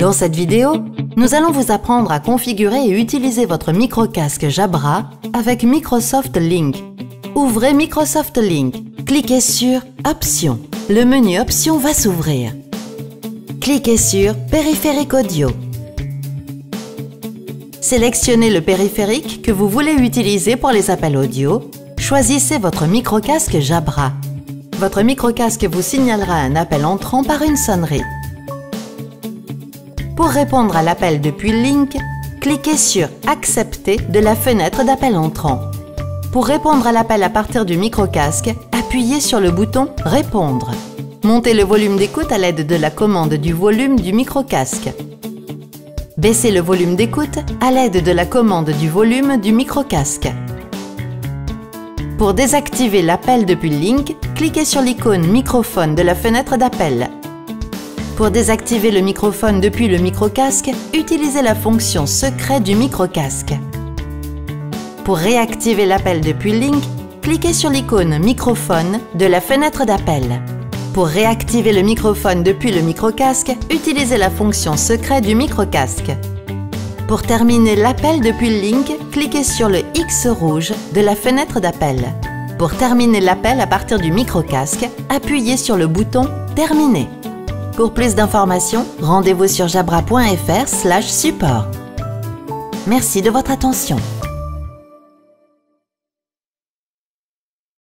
Dans cette vidéo, nous allons vous apprendre à configurer et utiliser votre micro-casque Jabra avec Microsoft Link. Ouvrez Microsoft Link, cliquez sur Options. Le menu Options va s'ouvrir. Cliquez sur Périphérique audio. Sélectionnez le périphérique que vous voulez utiliser pour les appels audio. Choisissez votre micro-casque Jabra. Votre micro-casque vous signalera un appel entrant par une sonnerie. Pour répondre à l'appel depuis Link, cliquez sur Accepter de la fenêtre d'appel entrant. Pour répondre à l'appel à partir du micro-casque, appuyez sur le bouton Répondre. Montez le volume d'écoute à l'aide de la commande du volume du micro-casque. Baissez le volume d'écoute à l'aide de la commande du volume du micro-casque. Pour désactiver l'appel depuis Link, cliquez sur l'icône microphone de la fenêtre d'appel. Pour désactiver le microphone depuis le micro-casque, utilisez la fonction secret du micro-casque. Pour réactiver l'appel depuis Link, cliquez sur l'icône microphone de la fenêtre d'appel. Pour réactiver le microphone depuis le micro-casque, utilisez la fonction secret du micro-casque. Pour terminer l'appel depuis Link, cliquez sur le X rouge de la fenêtre d'appel. Pour terminer l'appel à partir du micro-casque, appuyez sur le bouton Terminer. Pour plus d'informations, rendez-vous sur jabra.fr/support. Merci de votre attention.